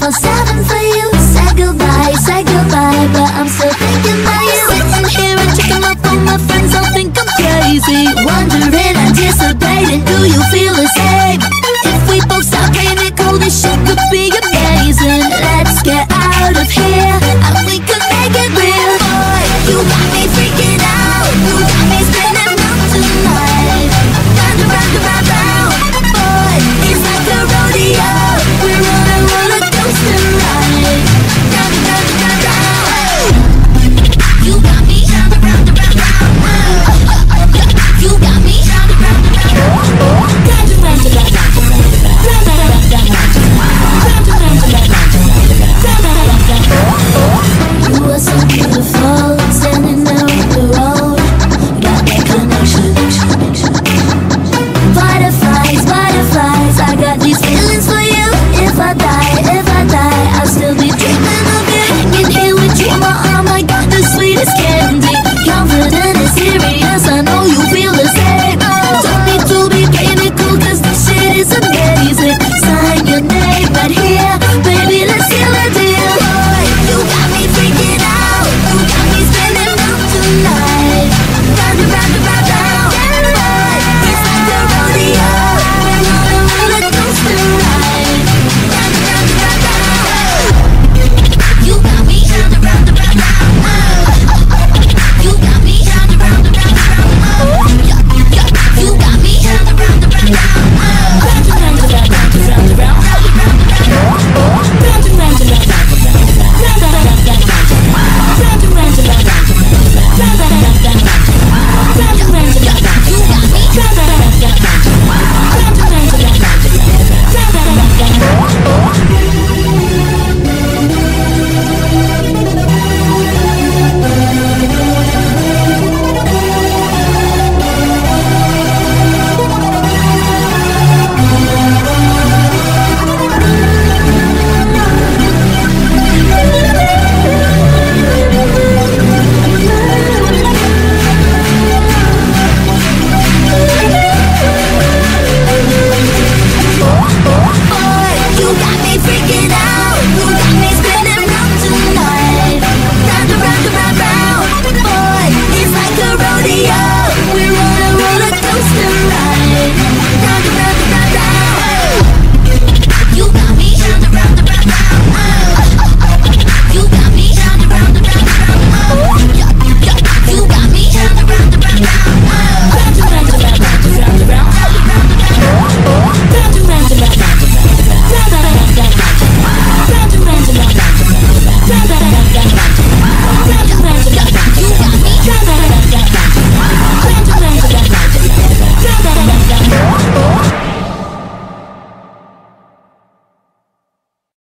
mind